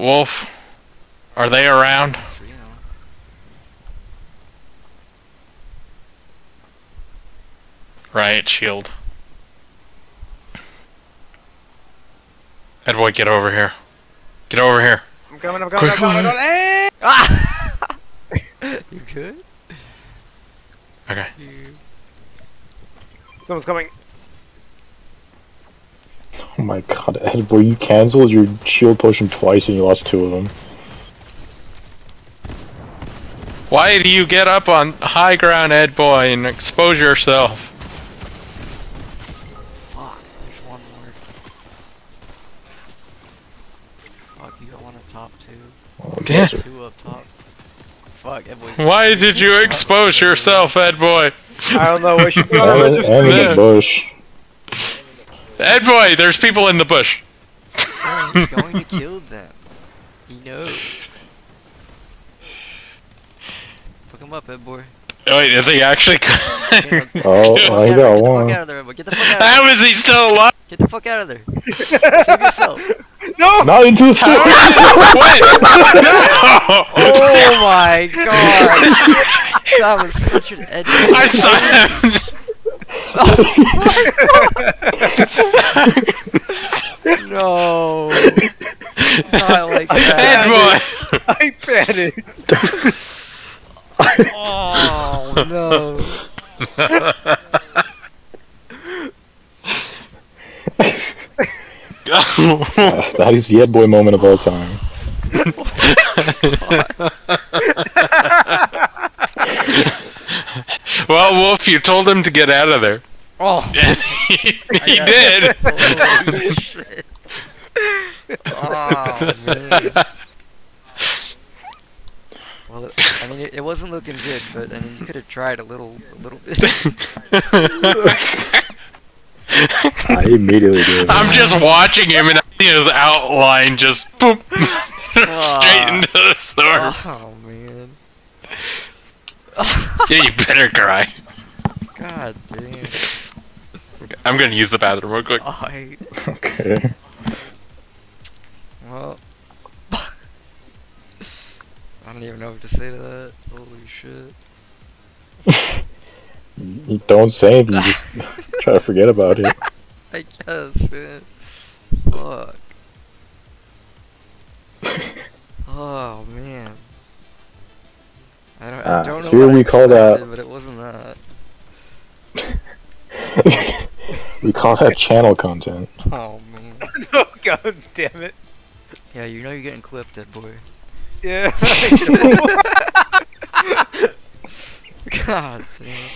Wolf, are they around? So, you know. Riot shield. Ed boy, get over here. Get over here. I'm coming, I'm coming, I'm coming, I'm coming. Hey! Ah! you good? Okay. You... Someone's coming. Oh my god, Ed, boy, you canceled your shield potion twice and you lost two of them. Why do you get up on high ground, Ed boy, and expose yourself? Fuck, there's one more. Fuck, you got one up top too. Oh, Damn. Two up top. Fuck, that boy's- Why did you expose yourself, Ed boy? I don't know where she's And, going. Just and in Yeah. the bush. Ed boy, there's people in the bush. No, he's going to kill them. He knows. Fuck him up, Ed boy. Wait, is he actually? Get the Oh, fuck I out of there, got Get the fuck out of there, oh, Ed boy. Get the fuck out of there. How is he still alive? Get the fuck out of there. Save yourself. No! Not into the stick! What? No! Oh my god. That was such an Ed I saw him. Oh no. Not like Ed that. boy. I panicked. Oh no. that is the Ed boy moment of all time. well, Wolf, you told him to get out of there. Oh. he he did. Holy shit. Oh man. Well, it- I mean, it, it wasn't looking good, but I mean, you could have tried a little, a little bit. I immediately did. I'm just watching him and I see his outline just boop, straight ah. into the storm. oh man. Yeah, you better cry. God damn. I'm gonna use the bathroom real quick. I Okay. I don't even know what to say to that. Holy shit. You don't say anything, you just try to forget about it. I guess, man. Fuck. Oh man. I don't. Ah, I don't know here what I we call that- but it wasn't that. we call that channel content. Oh man. no, god damn it. Yeah, you know you're getting clipped, that boy. Yeah. God damn.